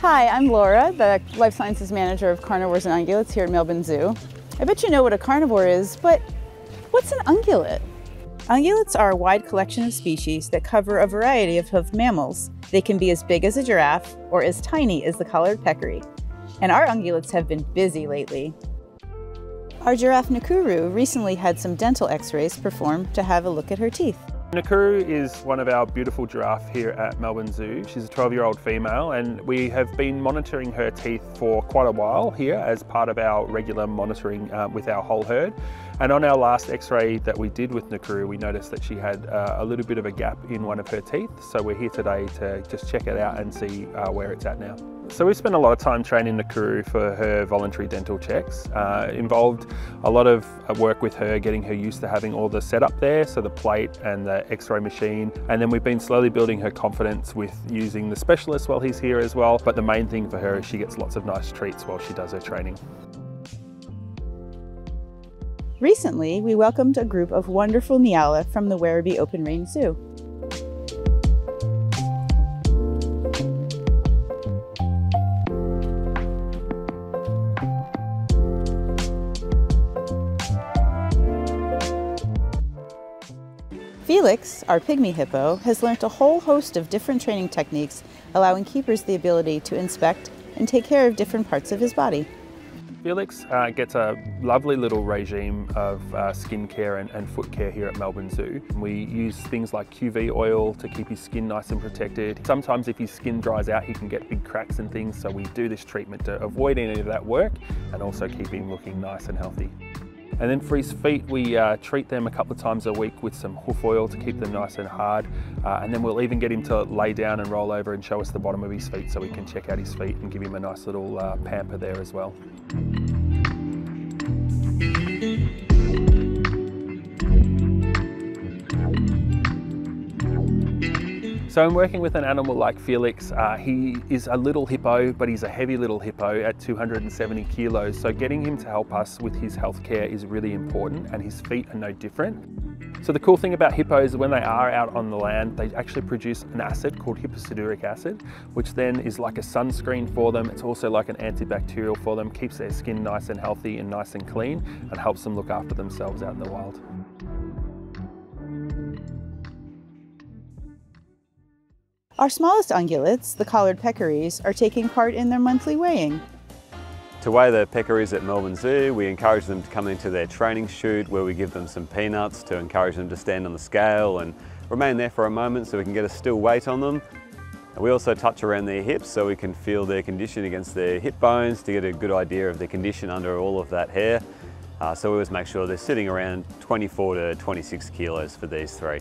Hi, I'm Laura, the Life Sciences Manager of Carnivores and Ungulates here at Melbourne Zoo. I bet you know what a carnivore is, but what's an ungulate? Ungulates are a wide collection of species that cover a variety of hoofed mammals. They can be as big as a giraffe or as tiny as the collared peccary. And our ungulates have been busy lately. Our giraffe Nakuru recently had some dental x-rays performed to have a look at her teeth. Nakuru is one of our beautiful giraffe here at Melbourne Zoo. She's a 12 year old female and we have been monitoring her teeth for quite a while here as part of our regular monitoring um, with our whole herd. And on our last x-ray that we did with Nakuru, we noticed that she had uh, a little bit of a gap in one of her teeth. So we're here today to just check it out and see uh, where it's at now. So we spent a lot of time training Nakuru for her voluntary dental checks. Uh, involved a lot of uh, work with her, getting her used to having all the setup there, so the plate and the x-ray machine. And then we've been slowly building her confidence with using the specialist while he's here as well. But the main thing for her is she gets lots of nice treats while she does her training. Recently, we welcomed a group of wonderful Nyala from the Werribee Open Range Zoo. Felix, our pygmy hippo, has learnt a whole host of different training techniques, allowing keepers the ability to inspect and take care of different parts of his body. Felix uh, gets a lovely little regime of uh, skin care and, and, foot care here at Melbourne Zoo. We use things like QV oil to keep his skin nice and protected. Sometimes if his skin dries out, he can get big cracks and things, so we do this treatment to avoid any of that work and also keep him looking nice and healthy. And then for his feet, we uh, treat them a couple of times a week with some hoof oil to keep them nice and hard. Uh, and then we'll even get him to lay down and roll over and show us the bottom of his feet so we can check out his feet and give him a nice little uh, pamper there as well. So I'm working with an animal like Felix. Uh, he is a little hippo, but he's a heavy little hippo at 270 kilos. So getting him to help us with his health care is really important and his feet are no different. So the cool thing about hippos is when they are out on the land, they actually produce an acid called hipposudoric acid, which then is like a sunscreen for them. It's also like an antibacterial for them, keeps their skin nice and healthy and nice and clean, and helps them look after themselves out in the wild. Our smallest ungulates, the collared peccaries, are taking part in their monthly weighing. To weigh the peccaries at Melbourne Zoo, we encourage them to come into their training chute where we give them some peanuts to encourage them to stand on the scale and remain there for a moment so we can get a still weight on them. And we also touch around their hips so we can feel their condition against their hip bones to get a good idea of their condition under all of that hair. Uh, so we always make sure they're sitting around 24 to 26 kilos for these three.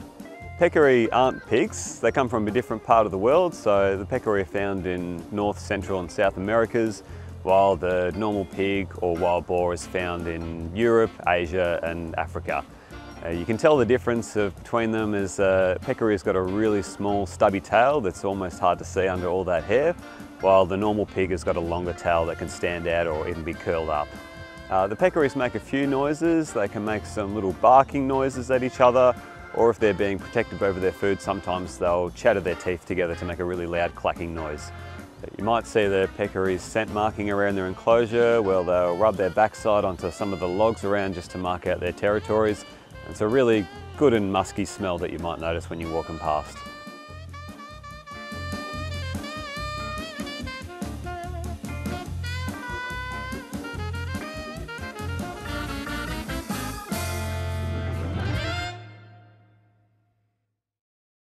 Peccary aren't pigs, they come from a different part of the world, so the peccary are found in North, Central and South Americas, while the normal pig or wild boar is found in Europe, Asia and Africa. Uh, you can tell the difference of, between them is uh, peccary's got a really small stubby tail that's almost hard to see under all that hair, while the normal pig has got a longer tail that can stand out or even be curled up. Uh, the peccaries make a few noises, they can make some little barking noises at each other, or if they're being protective over their food, sometimes they'll chatter their teeth together to make a really loud clacking noise. You might see the peccaries scent marking around their enclosure, where they'll rub their backside onto some of the logs around just to mark out their territories. It's a really good and musky smell that you might notice when you're walking past.